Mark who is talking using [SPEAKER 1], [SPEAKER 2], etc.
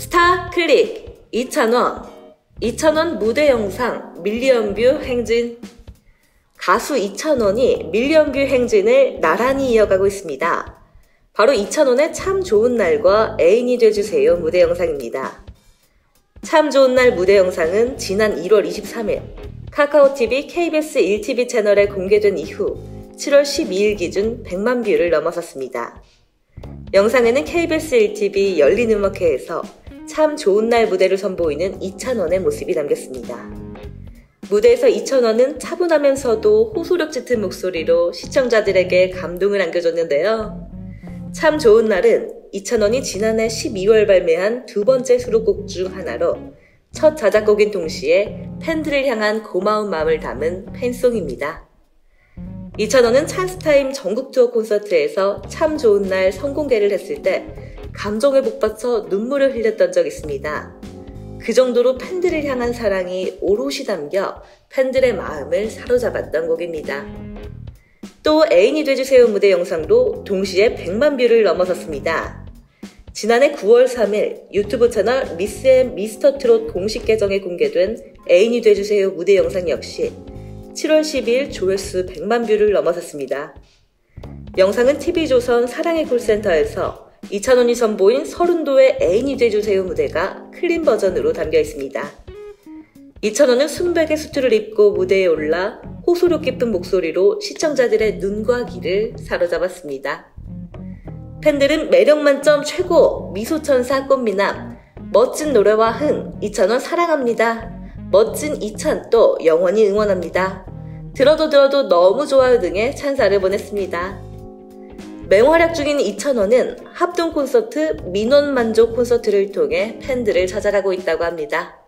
[SPEAKER 1] 스타 클릭 이찬원 이찬원 무대 영상 million view 행진 가수 이찬원이 million view 행진을 나란히 이어가고 있습니다. 바로 이찬원의 참 좋은 날과 애인이 돼주세요 무대 영상입니다. 참 좋은 날 무대 영상은 지난 1월 23일 카카오TV KBS 1TV 채널에 공개된 이후 7월 12일 기준 100만 view를 넘어섰습니다. 영상에는 KBS 1TV 열린 음악회에서 참 좋은 날 무대를 선보이는 2,000원의 모습이 담겼습니다. 무대에서 2,000원은 차분하면서도 호소력 짙은 목소리로 시청자들에게 감동을 안겨줬는데요. 참 좋은 날은 2,000원이 지난해 12월 발매한 두 번째 수록곡 중 하나로 첫 자작곡인 동시에 팬들을 향한 고마운 마음을 담은 팬송입니다. 이찬원은 찬스타임 전국 투어 콘서트에서 참 좋은 날 선공개를 했을 때 감정에 복받쳐 눈물을 흘렸던 적이 있습니다. 그 정도로 팬들을 향한 사랑이 오롯이 담겨 팬들의 마음을 사로잡았던 곡입니다. 또 애인이 돼주세요 무대 영상도 동시에 100만 view를 넘어섰습니다. 지난해 9월 3일 유튜브 채널 미스앤미스터트롯 공식 계정에 공개된 애인이 돼주세요 무대 영상 역시 7월 12일 조회수 100만 view를 넘어섰습니다. 영상은 TV조선 사랑의 콜센터에서 이찬원이 선보인 설운도의 애인이 돼주세요 무대가 clean 버전으로 담겨 있습니다. 이찬원은 순백의 수트를 입고 무대에 올라 호소력 깊은 목소리로 시청자들의 눈과 귀를 사로잡았습니다. 팬들은 매력 만점 최고, 미소천사 꽃미남, 멋진 노래와 흥, 2,000원 사랑합니다. 멋진 2,000또 영원히 응원합니다. 들어도 들어도 너무 좋아요 등의 찬사를 보냈습니다. 맹활약 중인 2,000원은 합동 콘서트 민원 만족 콘서트를 통해 팬들을 찾아가고 있다고 합니다.